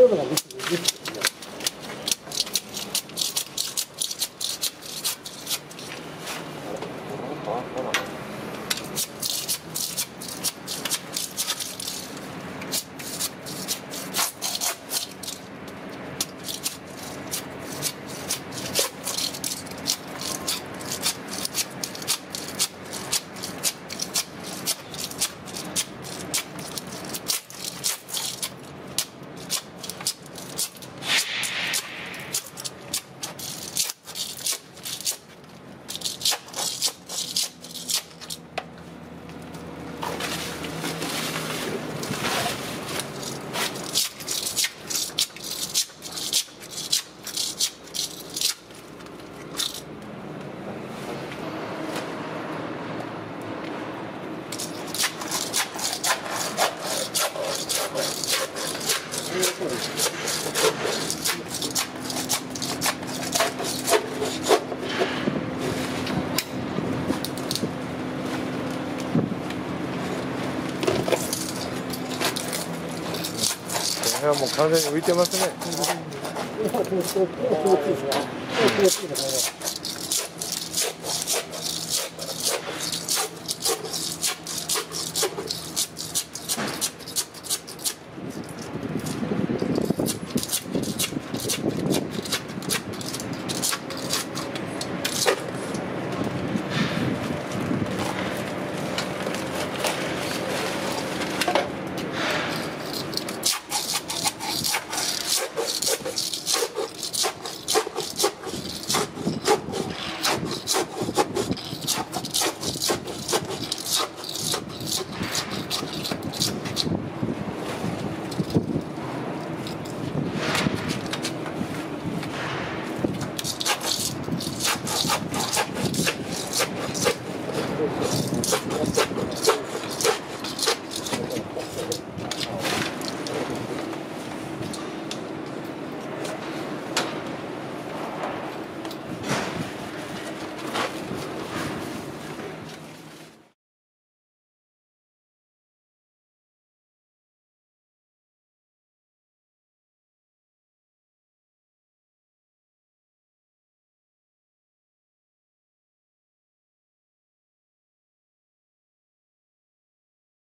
とうろがですね部屋もう完全に浮いてますね。